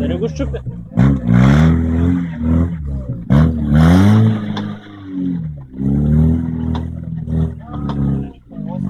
Beni kuş.